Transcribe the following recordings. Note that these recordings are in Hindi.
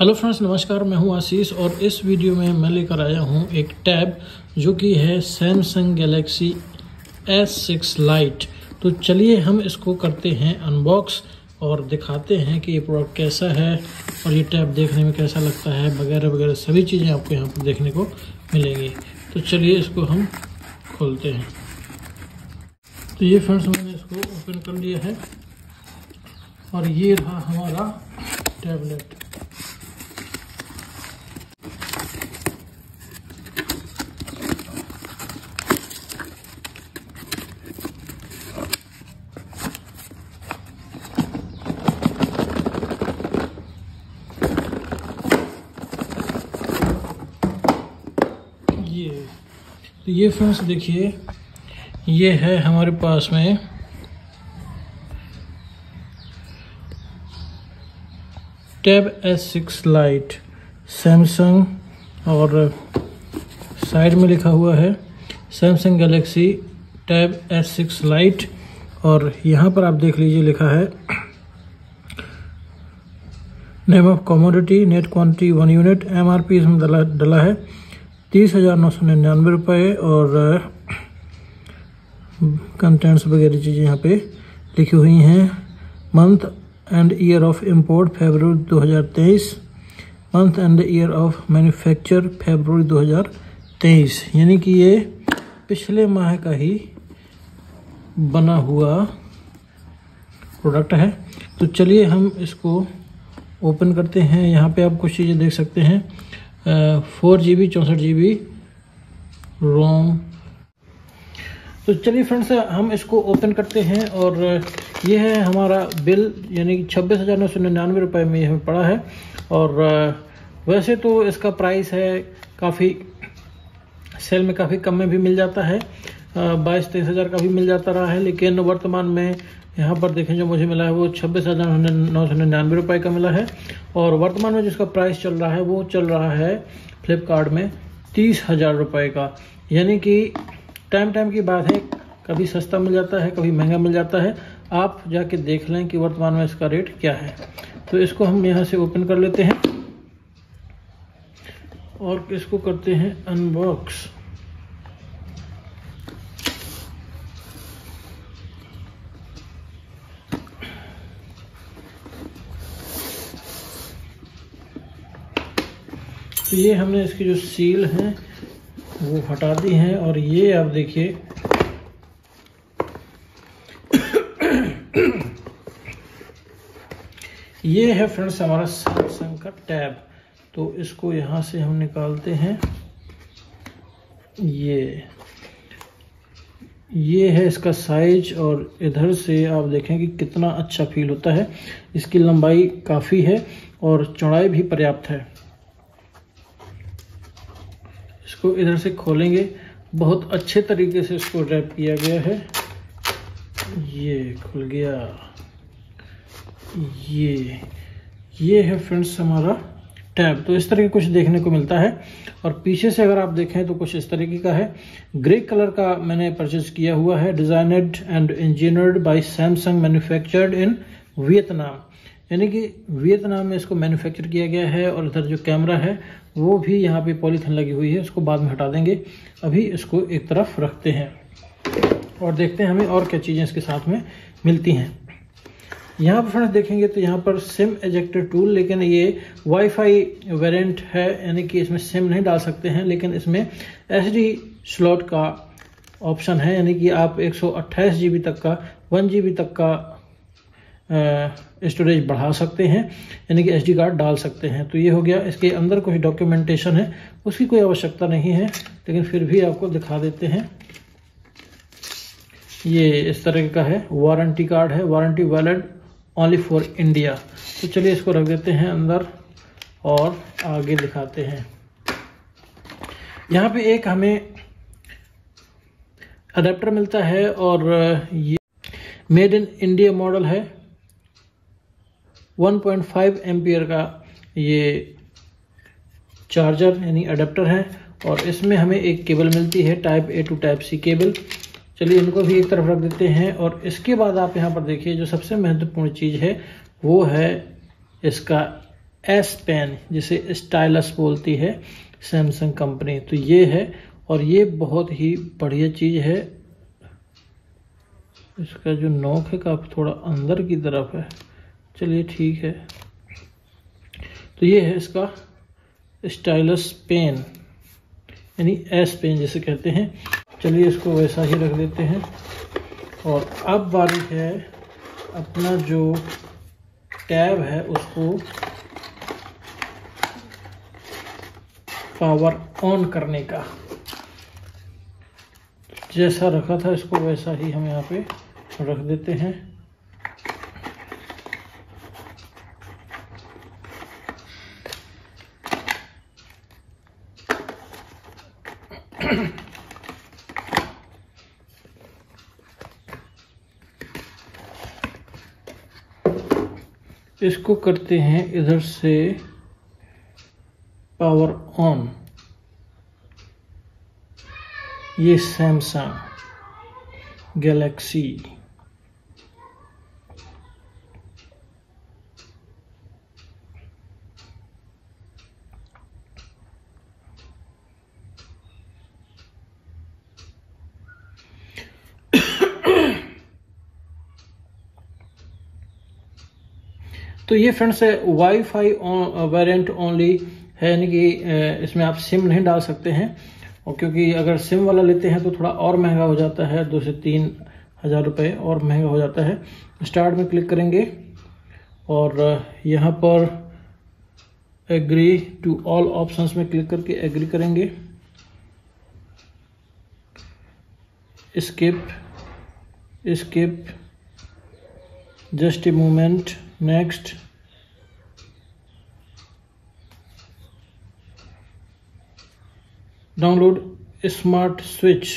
हेलो फ्रेंड्स, नमस्कार, मैं हूँ आशीष और इस वीडियो में मैं लेकर आया हूँ एक टैब जो कि है Samsung Galaxy S six lite तो चलिए हम इसको करते हैं अनबॉक्स और दिखाते हैं कि ये प्रोडक्ट कैसा है और ये टैब देखने में कैसा लगता है, वगैरह वगैरह सभी चीज़ें आपको यहाँ पर देखने को मिलेंगी। तो चलिए इसको हम खोलते हैं। तो ये फ्रेंड्स, मैंने इसको ओपन कर लिया है और ये रहा हमारा टैबलेट ये तो ये फ्रेंड्स देखिए, ये है हमारे पास में tab S six lite Samsung और साइड में लिखा हुआ है Samsung Galaxy tab S six lite और यहाँ पर आप देख लीजिए लिखा है name of commodity net quantity one unit M R P इसमें डला डला है। तीस हज़ार नौ सौ निन्यानवे रुपये और कंटेंट्स वगैरह चीज़ें यहाँ पे लिखी हुई हैं। Month and year of import February 2023 month and year of manufacture February 2023 यानी कि ये पिछले माह का ही बना हुआ प्रोडक्ट है। तो चलिए हम इसको ओपन करते हैं। यहाँ पे आप कुछ चीज़ें देख सकते हैं। फोर जी बी चौंसठ जी बी रोम तो चलिए फ्रेंड्स हम इसको ओपन करते हैं और ये है हमारा बिल यानी कि छब्बीस हज़ार नौ सौ निन्यानवे रुपये में हमें पड़ा है। और वैसे तो इसका प्राइस है काफ़ी सेल में काफ़ी कम में भी मिल जाता है। बाईस, तेईस हज़ार का भी मिल जाता रहा है, लेकिन वर्तमान में यहाँ पर देखें जो मुझे मिला है वो छब्बीस हज़ार नौ सौ निन्यानवे रुपये का मिला है। और वर्तमान में जिसका प्राइस चल रहा है वो चल रहा है फ्लिपकार्ट में तीस हज़ार रुपये का। यानी कि टाइम टाइम की बात है, कभी सस्ता मिल जाता है, कभी महँगा मिल जाता है। आप जाके देख लें कि वर्तमान में इसका रेट क्या है। तो इसको हम यहाँ से ओपन कर लेते हैं और इसको करते हैं अनबॉक्स तो ये हमने इसकी जो सील है, वो हटा दी है और ये आप देखिए। ये है फ्रेंड्स हमारा सैमसंग का टैब तो इसको यहाँ से हम निकालते हैं। ये ये है इसका साइज़ और इधर से आप देखें कि कितना अच्छा फील होता है। इसकी लंबाई काफ़ी है और चौड़ाई भी पर्याप्त है। इसको इधर से खोलेंगे। बहुत अच्छे तरीके से इसको रैप किया गया है। ये खुल गया। ये ये है फ्रेंड्स हमारा टैब। तो इस तरह के कुछ देखने को मिलता है। और पीछे से अगर आप देखें तो कुछ इस तरीके का है। ग्रे कलर का मैंने परचेज किया हुआ है। Designed and engineered by Samsung manufactured in Vietnam यानी कि वियतनाम में इसको मैन्युफैक्चर किया गया है और इधर जो कैमरा है वो भी यहाँ पे पॉलीथिन लगी हुई है, उसको बाद में हटा देंगे। अभी इसको एक तरफ़ रखते हैं और देखते हैं हमें और क्या चीज़ें इसके साथ में मिलती हैं। यहाँ पर फ्रेंड्स देखेंगे तो यहाँ पर सिम एजेक्टर टूल लेकिन ये वाईफाई वेरिएंट है, यानी कि इसमें सिम नहीं डाल सकते हैं, लेकिन इसमें एस स्लॉट का ऑप्शन है, यानी कि आप एक सौ तक का, वन तक का स्टोरेज बढ़ा सकते हैं, यानी कि एसडी कार्ड डाल सकते हैं। तो ये हो गया, इसके अंदर कुछ डॉक्यूमेंटेशन है, उसकी कोई आवश्यकता नहीं है, लेकिन फिर भी आपको दिखा देते हैं। ये इस तरह का है वारंटी कार्ड है warranty valid only for India तो चलिए इसको रख देते हैं अंदर और आगे दिखाते हैं। यहाँ पे एक हमें अडेप्टर मिलता है और ये मेड इन इंडिया मॉडल है। 1.5 एम्पियर का ये चार्जर, यानी अडेप्टर है, और इसमें हमें एक केबल मिलती है type A to type C cable. चलिए इनको भी एक तरफ़ रख देते हैं, और इसके बाद आप यहाँ पर देखिए, जो सबसे महत्वपूर्ण चीज़ है, वो है इसका एस पेन जिसे स्टाइलस बोलती है सैमसंग कंपनी तो ये है, और ये बहुत ही बढ़िया चीज़ है। इसका जो नोक है, काफ़ी थोड़ा अंदर की तरफ़ है। चलिए ठीक है। तो ये है इसका स्टाइलस पेन यानी एस पेन जिसे कहते हैं। चलिए इसको वैसा ही रख देते हैं। और अब बारी है अपना जो टैब है उसको पावर ऑन करने का। जैसा रखा था इसको वैसा ही हम यहाँ पे रख देते हैं। इसको करते हैं इधर से पावर ऑन ये सैमसंग गैलेक्सी तो ये friends wifi variant only है, यानी कि इसमें आप सिम नहीं डाल सकते हैं। और क्योंकि अगर सिम वाला लेते हैं तो थोड़ा और महँगा हो जाता है, दो से तीन हज़ार रुपये और महँगा हो जाता है। स्टार्ट में क्लिक करेंगे और, यहाँ पर एग्री टू ऑल ऑप्शंस में क्लिक करके एग्री करेंगे। Skip skip just a moment next download smart switch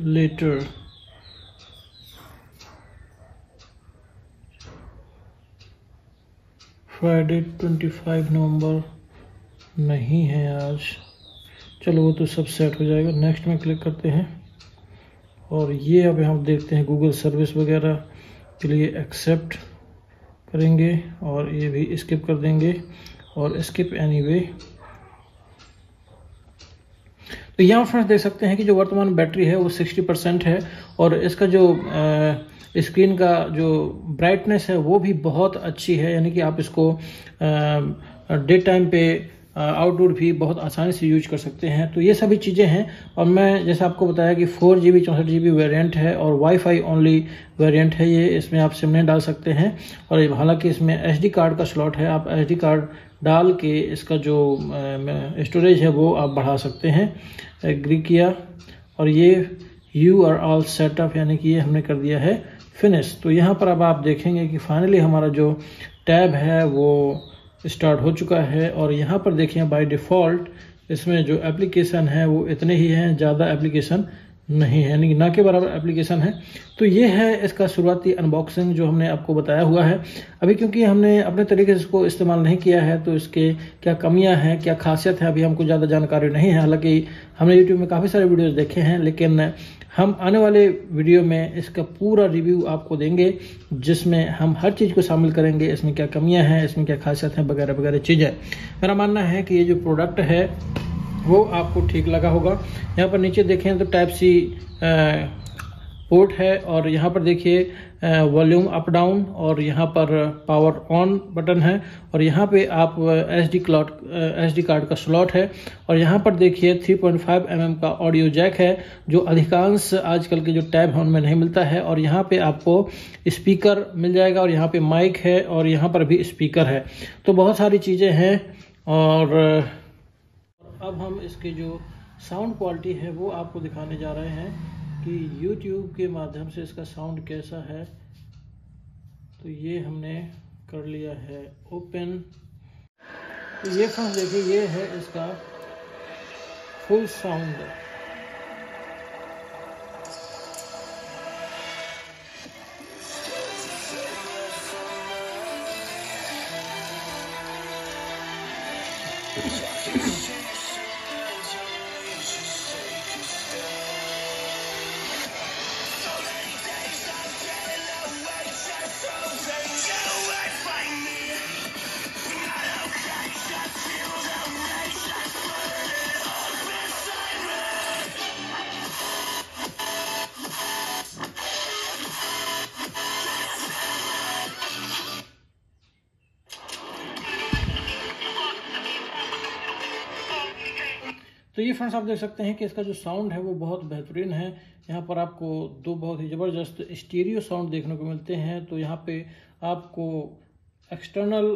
later. Friday 25 नवंबर नहीं है आज। चलो, वो तो सब सेट हो जाएगा। नेक्स्ट में क्लिक करते हैं। और ये अब हम देखते हैं गूगल सर्विस वगैरह। के लिए एक्सेप्ट करेंगे और ये भी स्किप कर देंगे और स्किप एनीवे तो यहाँ फ्रेंड्स देख सकते हैं कि जो वर्तमान बैटरी है वो 60 परसेंट है और इसका जो स्क्रीन का जो ब्राइटनेस है वो भी बहुत अच्छी है, यानी कि आप इसको डे टाइम पे आउटडोर भी बहुत आसानी से यूज़ कर सकते हैं। तो ये सभी चीज़ें हैं। और मैं, जैसे आपको बताया कि फोर जी बी चौंसठ जी बी वेरियंट है और वाईफाई ओनली वेरिएंट है ये, इसमें आप सिम नहीं डाल सकते हैं। और हालाँकि इसमें एच कार्ड का स्लॉट है, आप एच कार्ड डाल के इसका जो स्टोरेज है वो आप बढ़ा सकते हैं। एग्री किया। और ये यू आर ऑल सेटअप यानी कि ये हमने कर दिया है। फिनिश तो यहाँ पर अब आप देखेंगे कि फाइनली हमारा जो टैब है वो स्टार्ट हो चुका है और यहाँ पर देखें बाय डिफ़ॉल्ट इसमें जो एप्लीकेशन है वो इतने ही हैं, ज़्यादा एप्लीकेशन नहीं है, यानी ना के बराबर एप्लीकेशन है। तो ये है इसका शुरुआती अनबॉक्सिंग जो हमने आपको बताया हुआ है। अभी क्योंकि हमने अपने तरीके से इसको इस्तेमाल नहीं किया है तो इसके क्या कमियाँ हैं, क्या खासियत है, अभी हमको ज़्यादा जानकारी नहीं है। हालाँकि हमने यूट्यूब में काफ़ी सारे वीडियोज़ देखे हैं, लेकिन हम आने वाले वीडियो में इसका पूरा रिव्यू आपको देंगे, जिसमें हम हर चीज़ को शामिल करेंगे, इसमें क्या कमियाँ हैं, इसमें क्या खासियत हैं वगैरह वगैरह चीज़ें। मेरा मानना है कि ये जो प्रोडक्ट है वो आपको ठीक लगा होगा। यहाँ पर नीचे देखें तो टाइप सी पोर्ट है और यहाँ पर देखिए वॉल्यूम अप डाउन और यहाँ पर पावर ऑन बटन है और यहाँ पे आप S D slot S D card का स्लॉट है और यहाँ पर देखिए 3.5 पॉइंट mm का ऑडियो जैक है जो अधिकांश आजकल के जो टैब है उनमें नहीं मिलता है और यहाँ पे आपको स्पीकर मिल जाएगा और यहाँ पे माइक है और यहाँ पर भी स्पीकर है। तो बहुत सारी चीज़ें हैं और अब हम इसके जो साउंड क्वालिटी है, वो आपको दिखाने जा रहे हैं कि यूट्यूब के माध्यम से इसका साउंड कैसा है। तो ये हमने कर लिया है ओपन तो ये फ्रेंड्स देखिए, ये है इसका फुल साउंड Thank तो ये फ्रेंड्स आप देख सकते हैं कि इसका जो साउंड है वो बहुत बेहतरीन है। यहाँ पर आपको दो बहुत ही ज़बरदस्त स्टीरियो साउंड देखने को मिलते हैं। तो यहाँ पे आपको एक्सटर्नल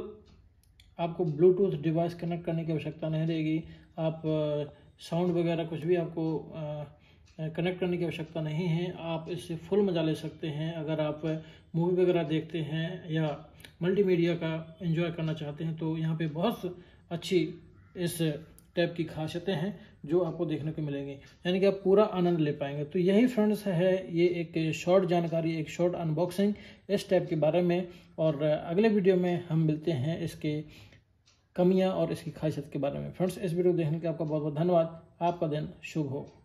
आपको ब्लूटूथ डिवाइस कनेक्ट करने की आवश्यकता नहीं रहेगी। आप साउंड वगैरह कुछ भी आपको कनेक्ट करने की आवश्यकता नहीं है। आप इससे फुल मज़ा ले सकते हैं। अगर आप मूवी वगैरह देखते हैं या मल्टीमीडिया का एंजॉय करना चाहते हैं तो यहाँ पे बहुत अच्छी इस टाइप की खासियतें हैं जो आपको देखने को मिलेंगी। यानी कि आप पूरा आनंद ले पाएँगे। तो यही फ्रेंड्स है ये एक शॉर्ट जानकारी, एक शॉर्ट अनबॉक्सिंग इस टाइप के बारे में। और अगले वीडियो में हम मिलते हैं इसके कमियाँ और इसकी खासियत के बारे में। फ्रेंड्स इस वीडियो को देखने के आपका बहुत बहुत धन्यवाद। आपका दिन शुभ हो।